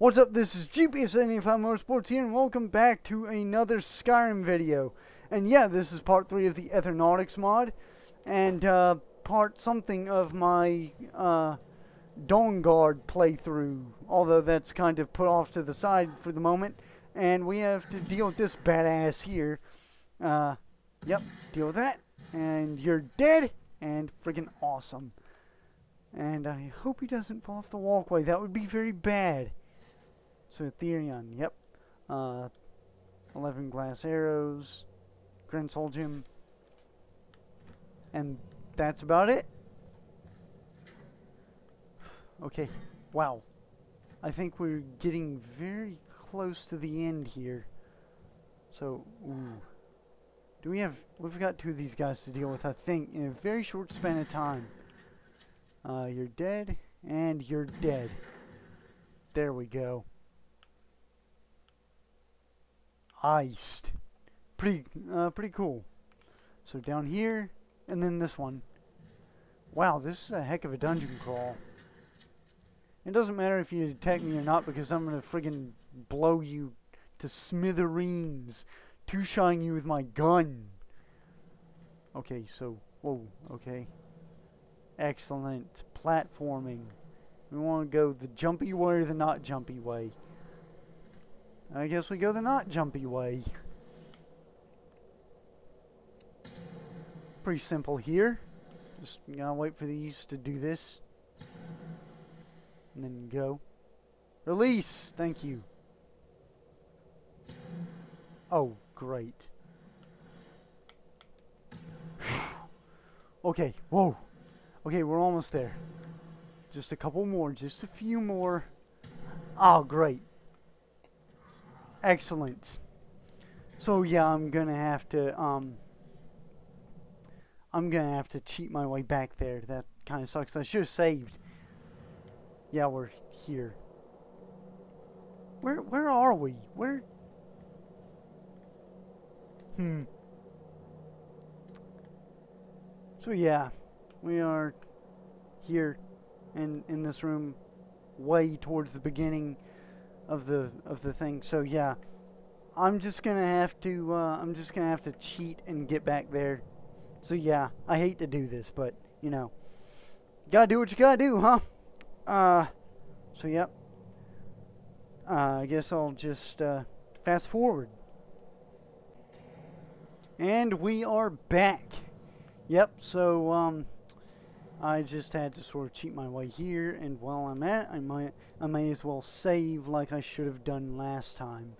What's up, this is GP75 Motorsports here, and welcome back to another Skyrim video. And yeah, this is part 3 of the Aethernautics mod, and uh, part something of my uh, Dawnguard playthrough, although that's kind of put off to the side for the moment. And we have to deal with this badass here. Uh, yep, deal with that. And you're dead, and freaking awesome. And I hope he doesn't fall off the walkway. That would be very bad. So Therion, yep. Uh, 11 glass arrows. Grim And that's about it. Okay, wow. I think we're getting very close to the end here. So, ooh. Do we have... We've got two of these guys to deal with, I think, in a very short span of time. Uh, you're dead, and you're dead. There we go. Iced. Pretty, uh, pretty cool. So down here, and then this one. Wow, this is a heck of a dungeon crawl. It doesn't matter if you attack me or not because I'm gonna friggin' blow you to smithereens. Two-shine you with my gun. Okay, so, whoa, okay. Excellent. Platforming. We want to go the jumpy way or the not jumpy way. I guess we go the not jumpy way. Pretty simple here. Just gotta wait for these to do this. And then go. Release! Thank you. Oh, great. okay, whoa. Okay, we're almost there. Just a couple more, just a few more. Oh, great. Excellent. So yeah, I'm gonna have to um I'm gonna have to cheat my way back there. That kinda sucks. I should have saved. Yeah, we're here. Where where are we? Where Hmm. So yeah, we are here in in this room way towards the beginning of the of the thing. So yeah, I'm just gonna have to uh, I'm just gonna have to cheat and get back there. So yeah, I hate to do this, but you know, gotta do what you gotta do, huh? Uh, so yep. Uh, I guess I'll just uh, fast forward. And we are back. Yep, so um, I just had to sort of cheat my way here, and while I'm at, it, I might, I may as well save like I should have done last time.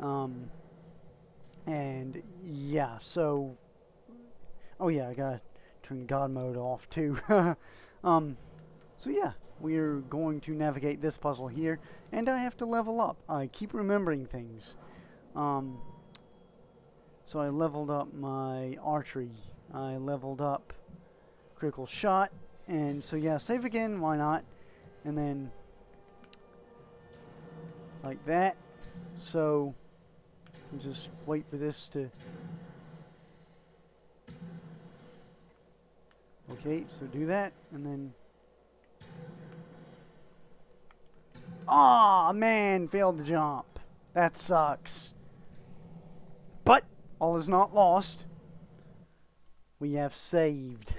Um, and yeah, so, oh yeah, I gotta turn God mode off too. um, so yeah, we're going to navigate this puzzle here, and I have to level up. I keep remembering things. Um, so I leveled up my archery I leveled up critical shot. And so yeah, save again, why not? And then like that. So just wait for this to Okay, so do that and then Aw, oh, man, failed the jump. That sucks. But all is not lost we have saved.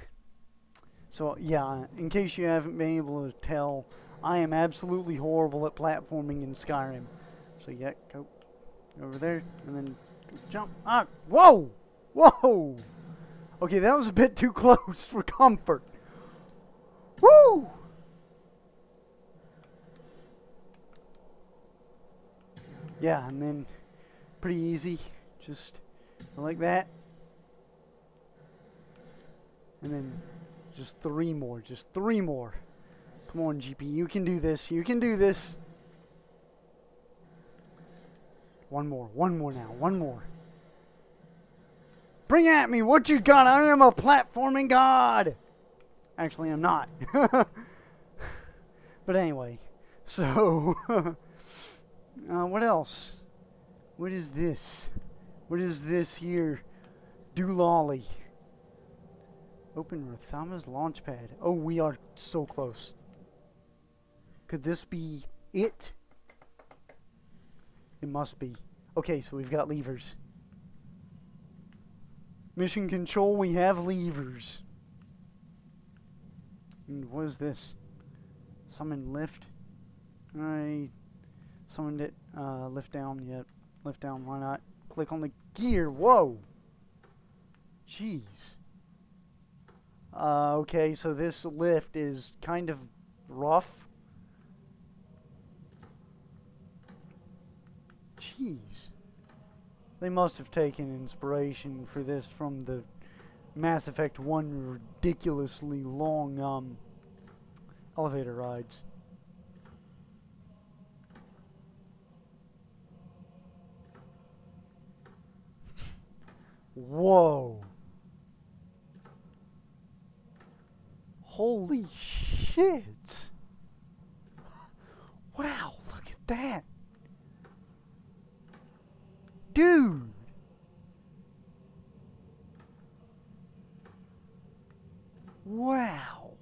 So yeah, in case you haven't been able to tell, I am absolutely horrible at platforming in Skyrim. So yeah, go over there and then jump. Ah, whoa, whoa. Okay, that was a bit too close for comfort. Woo! Yeah, and then pretty easy, just like that. And then just three more. Just three more. Come on, GP. You can do this. You can do this. One more. One more now. One more. Bring at me what you got. I am a platforming god. Actually, I'm not. but anyway. So, uh, what else? What is this? What is this here? Doolally. Open Rathama's launchpad. Oh, we are so close. Could this be it? It must be. Okay, so we've got levers. Mission control, we have levers. And what is this? Summon lift? I summoned it. Uh, lift down, yet. Lift down, why not? Click on the gear, whoa! Jeez. Uh, okay, so this lift is kind of rough. Jeez. They must have taken inspiration for this from the Mass Effect 1 ridiculously long um, elevator rides. Whoa. Holy shit. Wow, look at that. Dude. Wow.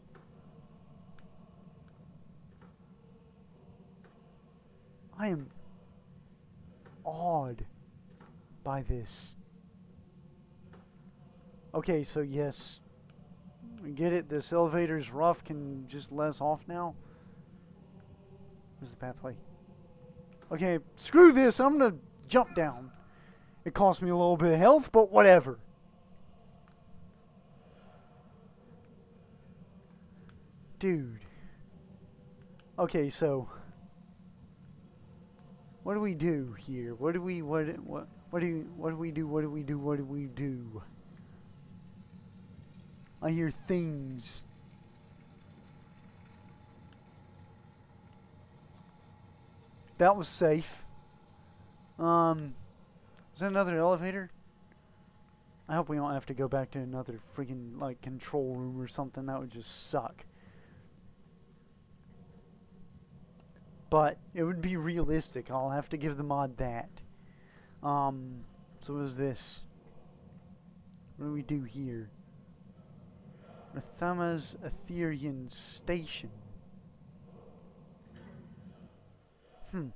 I am awed by this. Okay, so yes, get it. This elevator's rough. Can just let us off now. Where's the pathway? Okay, screw this. I'm gonna jump down. It cost me a little bit of health, but whatever. Dude. Okay, so what do we do here? What do we what what what do what do we do? What do we do? What do we do? I hear things. That was safe. Um, is that another elevator? I hope we don't have to go back to another freaking, like, control room or something. That would just suck. But it would be realistic. I'll have to give the mod that. Um, so what is this? What do we do here? Rathama's Aetherian Station. Hmm.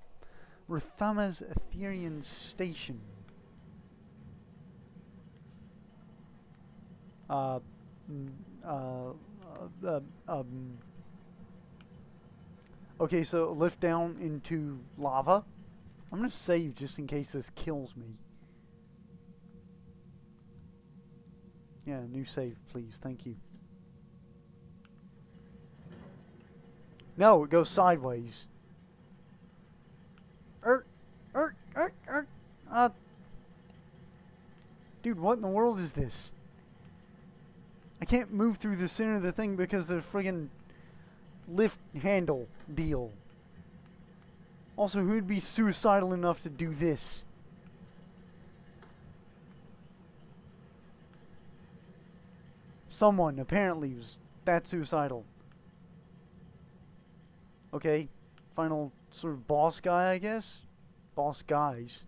Rathama's Aetherian Station. Uh, uh, uh, um, okay, so lift down into lava. I'm gonna save just in case this kills me. Yeah, new save, please. Thank you. No, it goes sideways. Er, er, er, er, uh, dude, what in the world is this? I can't move through the center of the thing because of the friggin' lift handle deal. Also, who'd be suicidal enough to do this? Someone apparently was that suicidal. Okay, final sort of boss guy, I guess? Boss guys.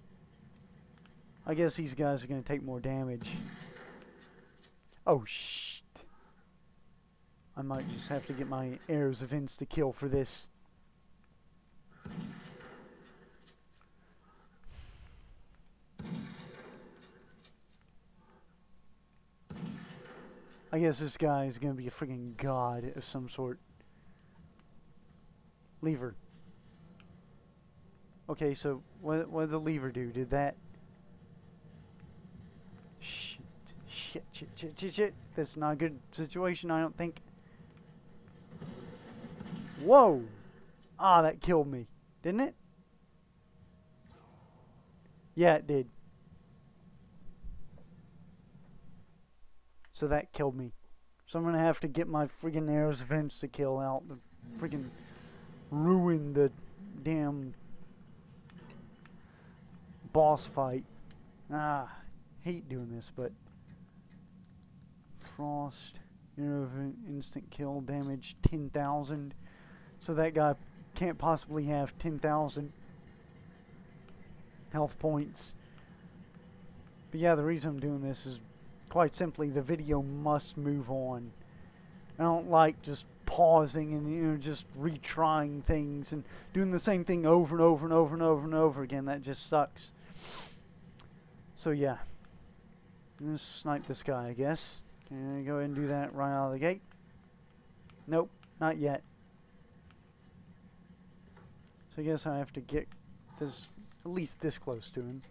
I guess these guys are going to take more damage. Oh, shit. I might just have to get my arrows of insta-kill for this. I guess this guy is going to be a freaking god of some sort. Lever. Okay, so what, what did the lever do? Did that... Shit. Shit, shit, shit, shit, shit. That's not a good situation, I don't think. Whoa! Ah, that killed me. Didn't it? Yeah, it did. So that killed me. So I'm going to have to get my friggin' arrows of to kill out. The friggin' ruin the damn boss fight. Ah, hate doing this, but frost, you know, instant kill damage 10,000. So that guy can't possibly have 10,000 health points. But yeah, the reason I'm doing this is quite simply the video must move on. I don't like just pausing and you know just retrying things and doing the same thing over and over and over and over and over again. That just sucks. So yeah, let's snipe this guy, I guess. Can I go ahead and do that right out of the gate? Nope, not yet. So I guess I have to get this at least this close to him.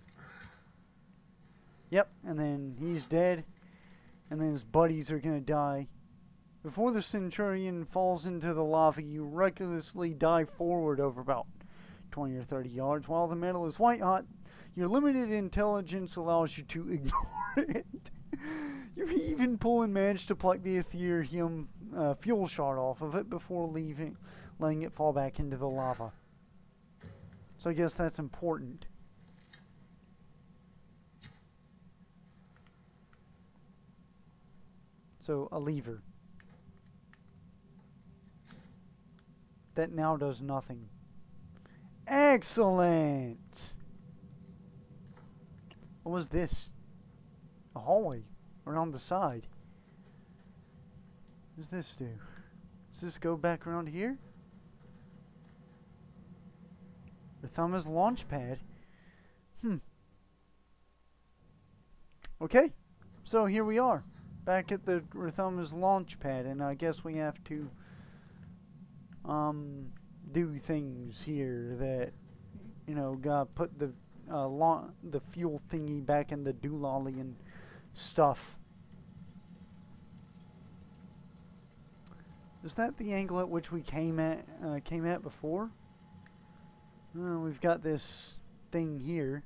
Yep, and then he's dead, and then his buddies are gonna die. Before the Centurion falls into the lava, you recklessly dive forward over about 20 or 30 yards. While the metal is white hot, your limited intelligence allows you to ignore it. you even pull and manage to pluck the Aetherium uh, fuel shard off of it before leaving, letting it fall back into the lava. So I guess that's important. So a lever. That now does nothing. Excellent! What was this? A hallway. Around the side. What does this do? Does this go back around here? Rthuma's launch pad. Hmm. Okay. So here we are. Back at the Rthuma's launch pad. And I guess we have to um, do things here that, you know, got put the uh, the fuel thingy back in the doolally and stuff. Is that the angle at which we came at uh, came at before? Uh, we've got this thing here.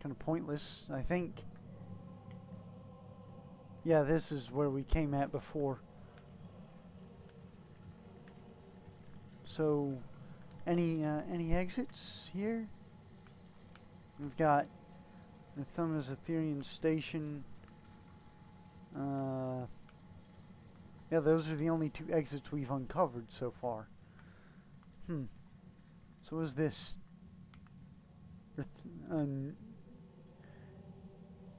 Kind of pointless, I think. Yeah, this is where we came at before. So, any uh, any exits here? We've got the Thumb's Aetherium Station. Uh, yeah, those are the only two exits we've uncovered so far. Hmm. So what is this? Uh,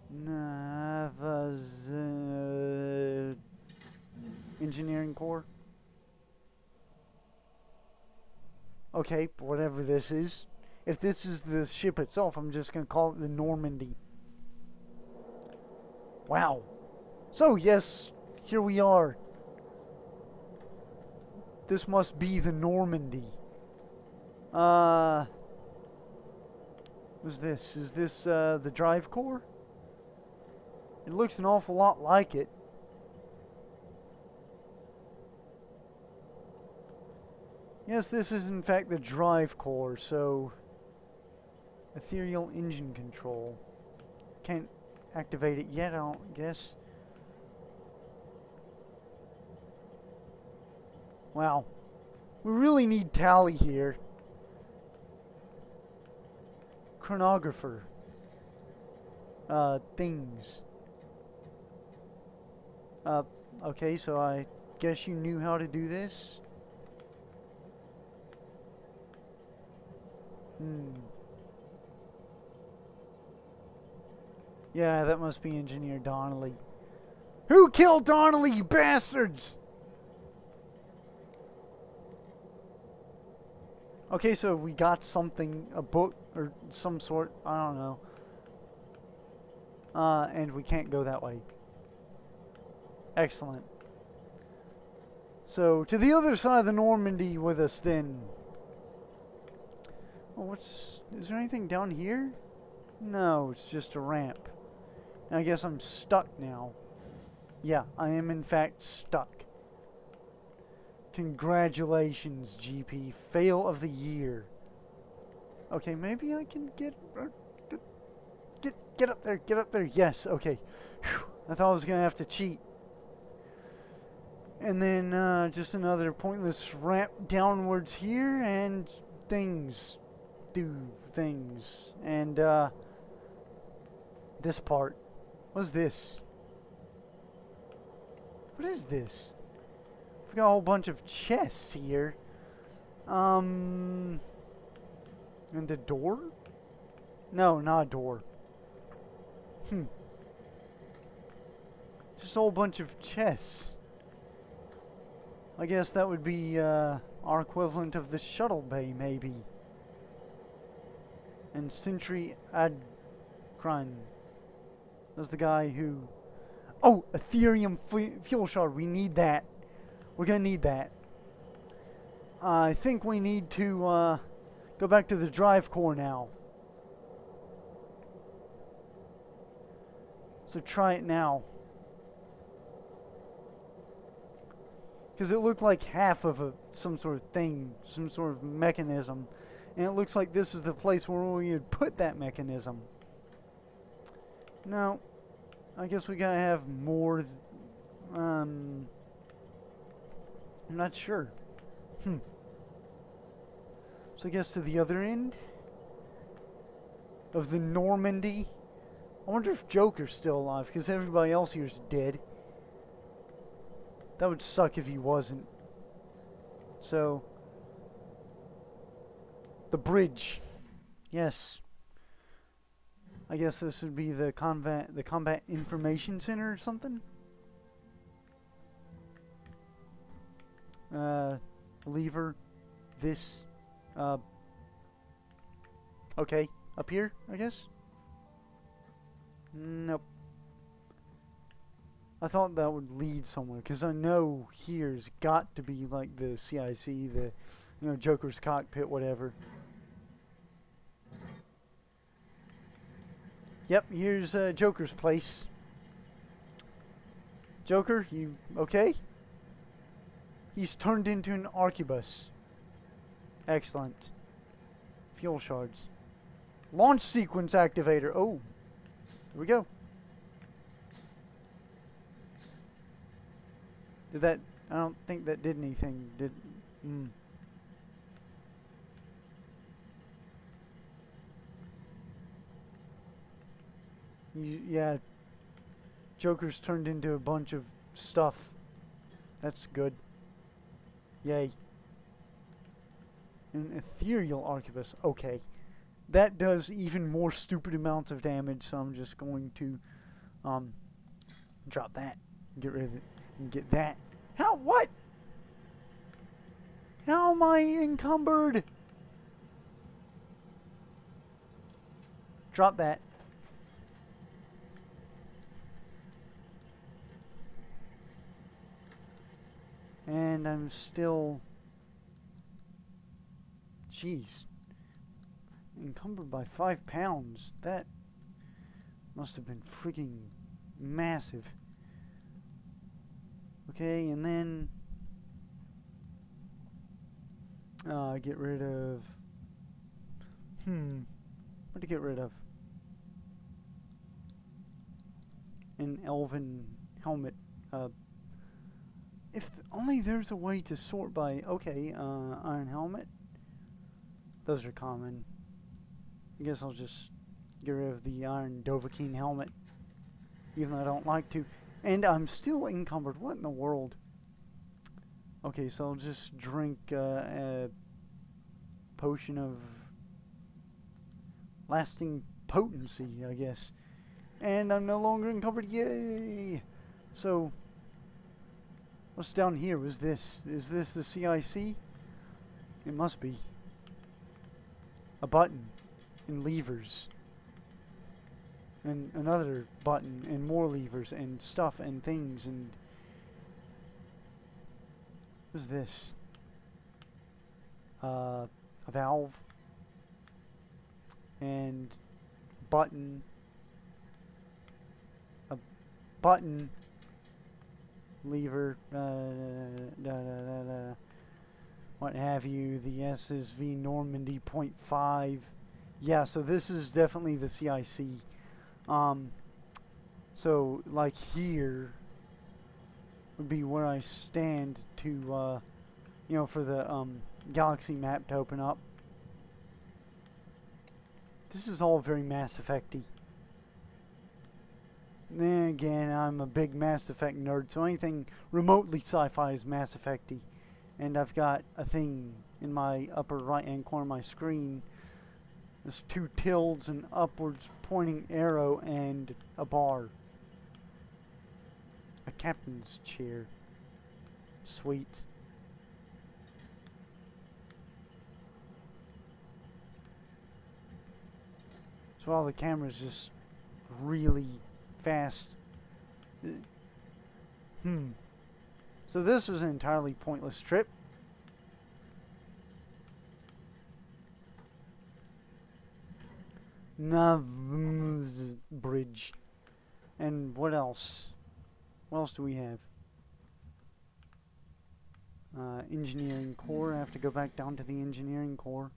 Navas uh, Engineering Core? Okay, whatever this is. If this is the ship itself, I'm just going to call it the Normandy. Wow. So, yes, here we are. This must be the Normandy. Uh... What's this? Is this uh, the drive core? It looks an awful lot like it. Yes, this is in fact the drive core, so ethereal engine control. Can't activate it yet, I don't guess. Wow. We really need Tali here. Chronographer. Uh, things. Uh, okay, so I guess you knew how to do this? Hmm. Yeah, that must be Engineer Donnelly. Who killed Donnelly, you bastards? Okay, so we got something, a book or some sort, I don't know. Uh, and we can't go that way. Excellent. So, to the other side of the Normandy with us then. Oh, what's... Is there anything down here? No, it's just a ramp. I guess I'm stuck now. Yeah, I am in fact stuck. Congratulations, GP. Fail of the year. Okay, maybe I can get... Uh, get, get up there, get up there. Yes, okay. Whew. I thought I was going to have to cheat. And then uh, just another pointless ramp downwards here, and things do things. And uh, this part. What's this? What is this? We've got a whole bunch of chests here. Um, and a door? No, not a door. Hmm. Just a whole bunch of chests. I guess that would be uh, our equivalent of the shuttle bay, maybe. And Sentry Adkran was the guy who... Oh, Aetherium fuel shard. We need that. We're going to need that. I think we need to uh, go back to the drive core now. So try it now. Because it looked like half of a some sort of thing, some sort of mechanism. And it looks like this is the place where we would put that mechanism. Now, I guess we gotta have more... um... I'm not sure. Hmm. So I guess to the other end of the Normandy. I wonder if Joker's still alive, because everybody else here is dead. That would suck if he wasn't. So, the bridge. Yes. I guess this would be the combat the combat information center or something. Uh, lever. This. Uh. Okay, up here, I guess. Nope. I thought that would lead somewhere, because I know here's got to be like the CIC, the, you know, Joker's cockpit, whatever. Yep, here's uh, Joker's place. Joker, you okay? He's turned into an arquebus. Excellent. Fuel shards. Launch sequence activator. Oh. Here we go. Did that... I don't think that did anything. Did... Mm. Yeah. Joker's turned into a bunch of stuff. That's good. Yay. An ethereal arquebus. Okay that does even more stupid amounts of damage, so I'm just going to um, drop that, get rid of it, and get that. How? What? How am I encumbered? Drop that. And I'm still... Jeez encumbered by five pounds. That must have been freaking massive. Okay, and then uh, get rid of. Hmm, what to get rid of? An elven helmet. Uh, if th only there's a way to sort by. Okay, uh, iron helmet. Those are common. I guess I'll just get rid of the iron Dovahkiin helmet. Even though I don't like to. And I'm still encumbered. What in the world? Okay, so I'll just drink uh, a potion of lasting potency, I guess. And I'm no longer encumbered. Yay! So, what's down here? Was this? Is this the CIC? It must be. A button and levers and another button and more levers and stuff and things and what's this uh, a valve and button a button lever uh, what have you the SSV Normandy point .5. yeah, so this is definitely the CIC. Um, so, like here would be where I stand to, uh, you know, for the um, galaxy map to open up. This is all very Mass Effecty. Again, I'm a big Mass Effect nerd, so anything remotely sci-fi is Mass Effecty. And I've got a thing in my upper right-hand corner of my screen there's two tildes, an upwards pointing arrow, and a bar. a captain's chair. Sweet. So all the cameras just really fast. Hmm. So this was an entirely pointless trip. Nav's bridge. And what else? What else do we have? Uh, engineering core. I have to go back down to the engineering core.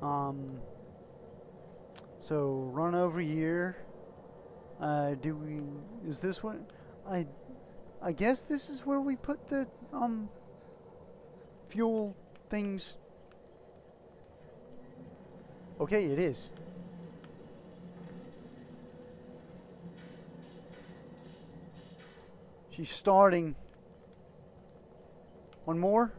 Um, so run over here. Uh, do we? Is this what? I, I guess this is where we put the um fuel things. Okay, it is. She's starting. One more.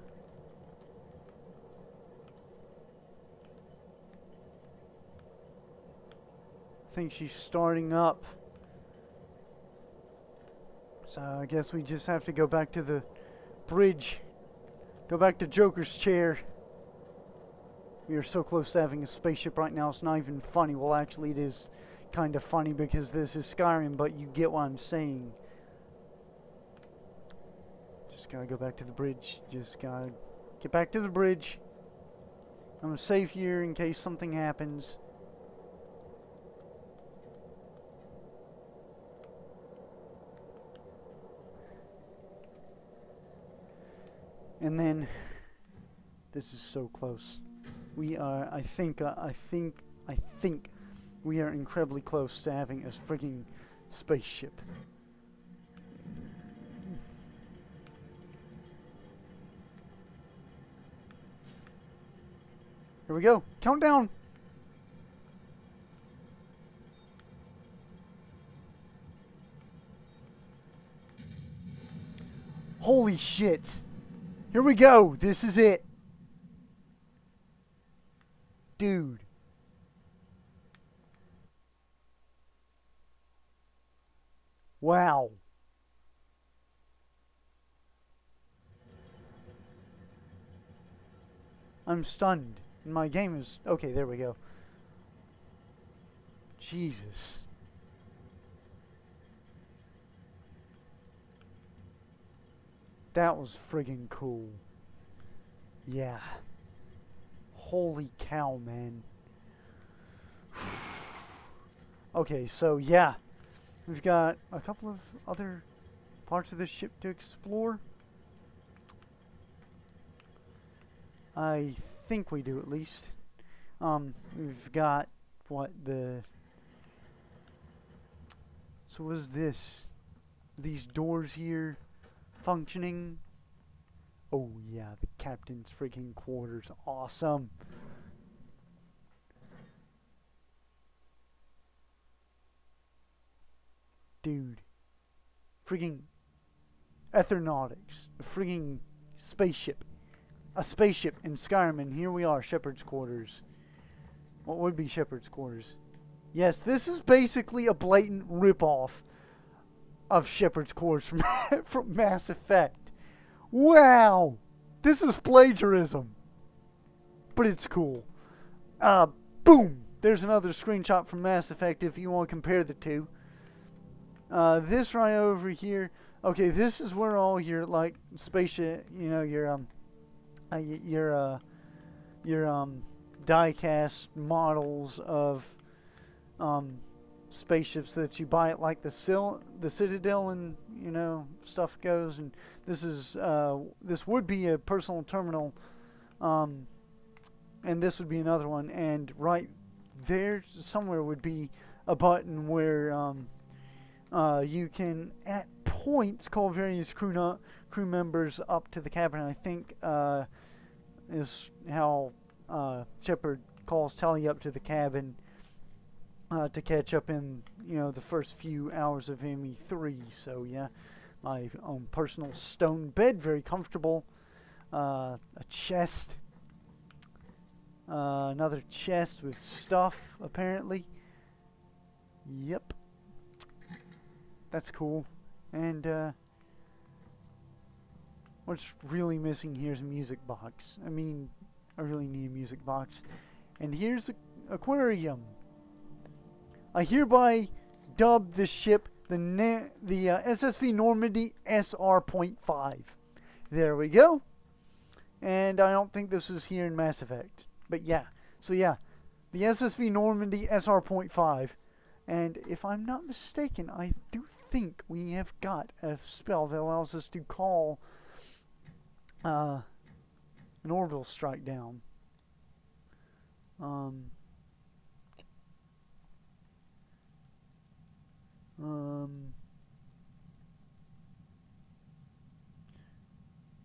Think she's starting up. So I guess we just have to go back to the bridge. Go back to Joker's chair. We are so close to having a spaceship right now, it's not even funny. Well, actually, it is kind of funny because this is Skyrim, but you get what I'm saying. Just gotta go back to the bridge. Just gotta get back to the bridge. I'm safe here in case something happens. And then, this is so close. We are, I think, uh, I think, I think we are incredibly close to having a frigging spaceship. Here we go. Countdown. Holy shit. Here we go. This is it. Dude. Wow. I'm stunned. My game is... Okay, there we go. Jesus. That was friggin' cool. Yeah. Holy cow, man. okay, so yeah. We've got a couple of other parts of the ship to explore. I think we do at least. Um, we've got what the so was this these doors here functioning. Oh yeah, the captain's freaking quarters. Awesome. Dude. Freaking Aethernautics. A freaking spaceship. A spaceship in Skyrim, and here we are, Shepard's Quarters. What would be Shepard's Quarters? Yes, this is basically a blatant ripoff of Shepard's Quarters from, from Mass Effect. Wow! This is plagiarism. But it's cool. Uh, boom! There's another screenshot from Mass Effect if you want to compare the two. Uh, this right over here. Okay, this is where all your, like, spaceship, you know, your, um, uh, your, uh, your, um, die-cast models of, um, spaceships that you buy at like the Sil the Citadel and you know stuff goes and this is uh, this would be a personal terminal um, and this would be another one and right there somewhere would be a button where um, uh, you can at points call various crew crew members up to the cabin. I think uh, is how uh, Shepard calls Tali up to the cabin uh, to catch up in you know the first few hours of ME3. So yeah, my own personal stone bed, very comfortable. Uh, a chest, uh, another chest with stuff apparently. Yep. That's cool. And, uh, what's really missing here is a music box. I mean, I really need a music box. And here's the aquarium. I hereby dub the ship the the uh, SSV Normandy SR.5. There we go. And I don't think this was here in Mass Effect. But yeah. So yeah. The SSV Normandy SR.5. And if I'm not mistaken, I do think we have got a spell that allows us to call uh, an orbital strike down. Um,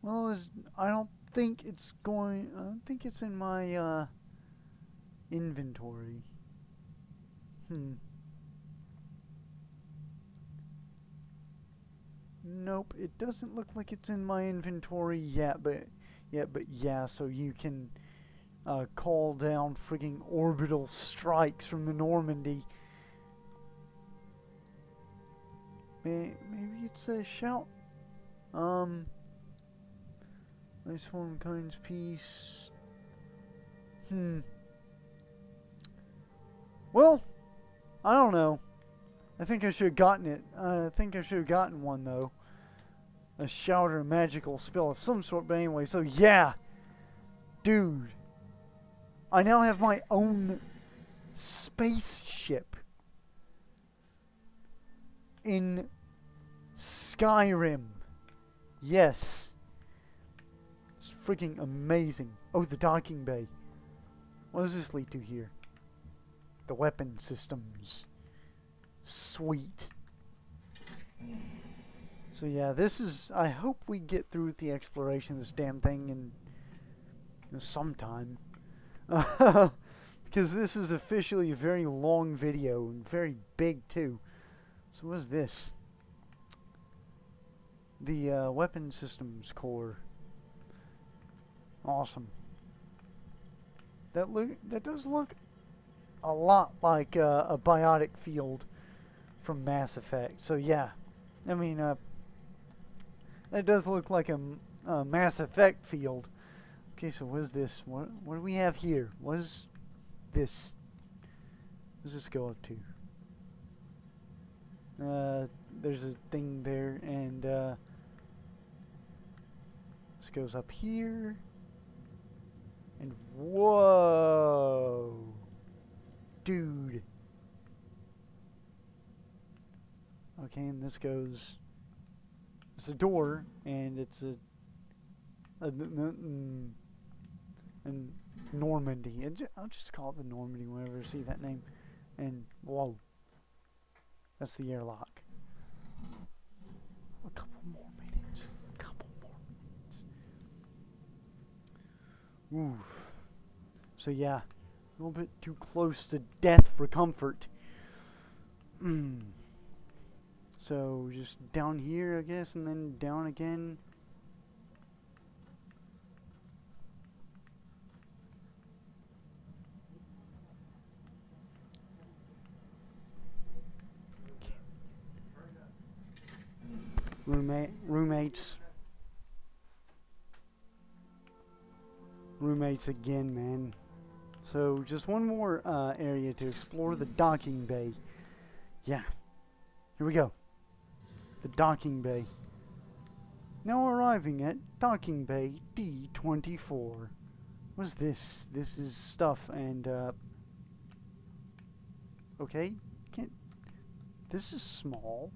well, I don't think it's going. I don't think it's in my uh, inventory. Hmm. Nope, it doesn't look like it's in my inventory yet, but yeah, but yeah, so you can uh, call down frigging orbital strikes from the Normandy. May Maybe it's a shout. Um, nice form kinds piece. Hmm. Well, I don't know. I think I should have gotten it. I think I should have gotten one, though. A shout a magical spell of some sort, but anyway, so yeah. Dude. I now have my own spaceship. In Skyrim. Yes. Freaking amazing. Oh, the docking bay. What does this lead to here? The weapon systems. Sweet. So yeah, this is. I hope we get through the exploration of this damn thing in know, sometime, because this is officially a very long video and very big too. So what is this? The uh, weapon systems core. Awesome. That look. That does look a lot like uh, a biotic field from Mass Effect. So yeah, I mean, uh, that does look like a, a, Mass Effect field. Okay, so what is this? What what do we have here? What is this? What does this go up to? Uh, there's a thing there, and uh, this goes up here. And whoa, dude. Okay, and this goes. It's a door, and it's a. a, a, a Normandy. I'll just call it the Normandy whenever I see that name. And whoa, that's the airlock. A couple more minutes. A couple more minutes. Ooh. So yeah, a little bit too close to death for comfort. Hmm. So just down here, I guess, and then down again. Roommate, roommates. Roommates again, man. So just one more uh, area to explore the docking bay. Yeah. Here we go the docking bay. Now arriving at docking bay D24. What's this? This is stuff and, uh... Okay, can't... This is small.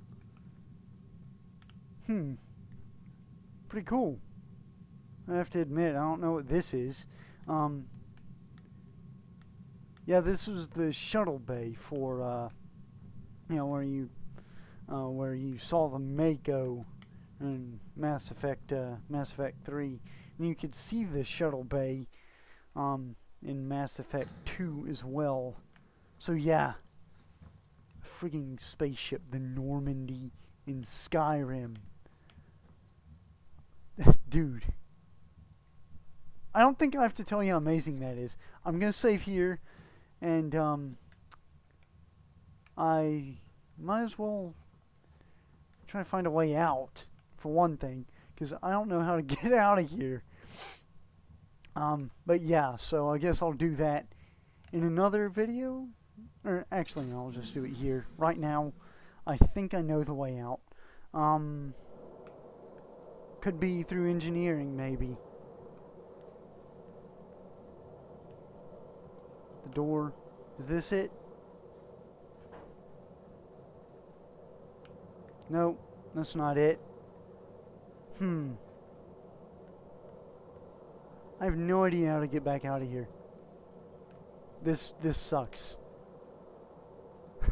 Hmm. Pretty cool. I have to admit, I don't know what this is. Um... Yeah, this was the shuttle bay for, uh... You know, where you uh, where you saw the Mako in Mass Effect uh, Mass Effect 3, and you could see the shuttle bay um, in Mass Effect 2 as well. So yeah, freaking spaceship, the Normandy in Skyrim. Dude. I don't think I have to tell you how amazing that is. I'm going to save here, and um, I might as well try to find a way out, for one thing, because I don't know how to get out of here. Um, but yeah, so I guess I'll do that in another video. Or actually, no, I'll just do it here. Right now, I think I know the way out. Um, could be through engineering, maybe. The door. Is this it? Nope, that's not it. Hmm. I have no idea how to get back out of here. This this sucks.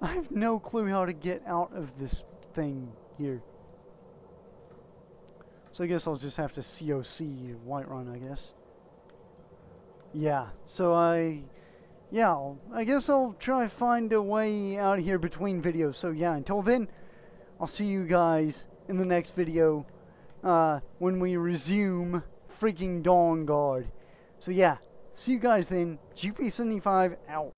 I have no clue how to get out of this thing here. So I guess I'll just have to COC Whiterun, I guess. Yeah, so I... Yeah, I'll, I guess I'll try find a way out here between videos. So yeah, until then, I'll see you guys in the next video uh, when we resume freaking Dawnguard. So yeah, see you guys then. GP75 out.